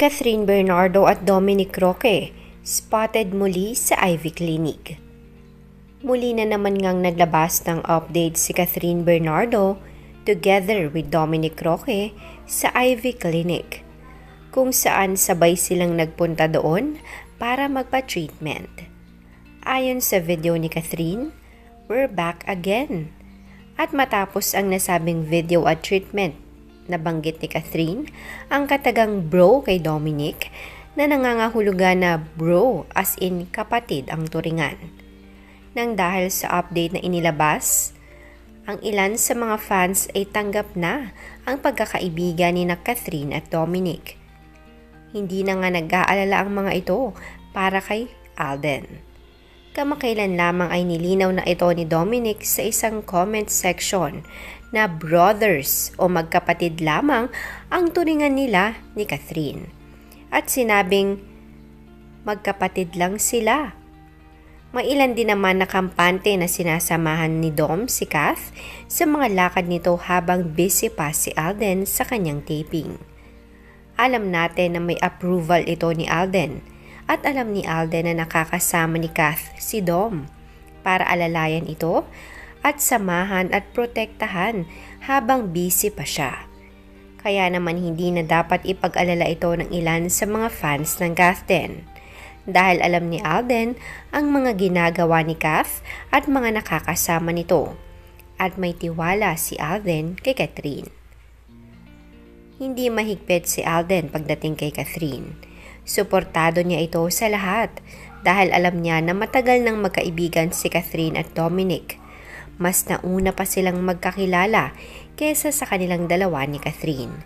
Catherine Bernardo at Dominic Roque spotted muli sa Ivy Clinic. Muli na naman ngang naglabas ng update si Catherine Bernardo together with Dominic Roque sa Ivy Clinic kung saan sabay silang nagpunta doon para magpa-treatment. Ayon sa video ni Catherine, we're back again. At matapos ang nasabing video at treatment, nabanggit ni Catherine ang katagang bro kay Dominic na nangangahulugan na bro as in kapatid ang turingan. Nang dahil sa update na inilabas, ang ilan sa mga fans ay tanggap na ang pagkakaibigan ni na Catherine at Dominic. Hindi na nga nag-aalala ang mga ito para kay Alden. Kamakailan lamang ay nilinaw na ito ni Dominic sa isang comment section na brothers o magkapatid lamang ang turingan nila ni Catherine. At sinabing magkapatid lang sila. Mailan din naman na kampante na sinasamahan ni Dom si Kath sa mga lakad nito habang busy pa si Alden sa kanyang taping. Alam natin na may approval ito ni Alden at alam ni Alden na nakakasama ni Kath si Dom para alalayan ito at samahan at protektahan habang busy pa siya. Kaya naman hindi na dapat ipag-alala ito ng ilan sa mga fans ng Kathden dahil alam ni Alden ang mga ginagawa ni Kath at mga nakakasama nito at may tiwala si Alden kay Catherine. Hindi mahigpit si Alden pagdating kay Catherine Suportado niya ito sa lahat dahil alam niya na matagal nang magkaibigan si Catherine at Dominic. Mas nauna pa silang magkakilala kesa sa kanilang dalawa ni Catherine.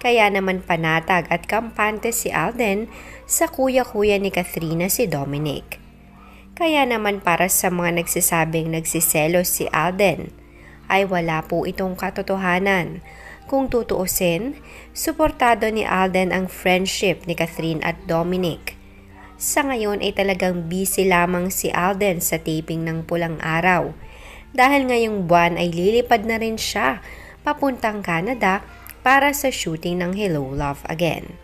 Kaya naman panatag at kampante si Alden sa kuya-kuya ni Catherine si Dominic. Kaya naman para sa mga nagsasabing nagsiselos si Alden, ay wala po itong katotohanan kung tutuusin, suportado ni Alden ang friendship ni Catherine at Dominic. Sa ngayon ay talagang busy lamang si Alden sa taping ng Pulang Araw. Dahil ngayong buwan ay lilipad na rin siya papuntang Canada para sa shooting ng Hello Love Again.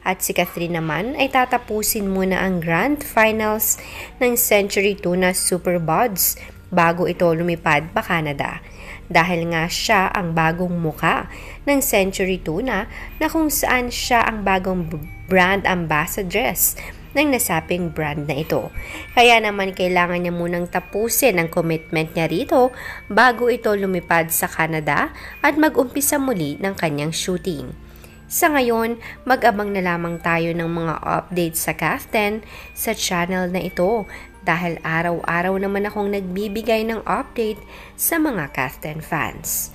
At si Catherine naman ay tatapusin muna ang grand finals ng Century Tuna Super Buds bago ito lumipad pa Canada dahil nga siya ang bagong muka ng Century Tuna na kung saan siya ang bagong brand ambassadress ng nasaping brand na ito. Kaya naman kailangan niya munang tapusin ang commitment niya rito bago ito lumipad sa Canada at mag-umpisa muli ng kanyang shooting. Sa ngayon, mag-abang na lamang tayo ng mga updates sa Kaftan sa channel na ito dahil araw-araw naman akong nagbibigay ng update sa mga Kaftan fans.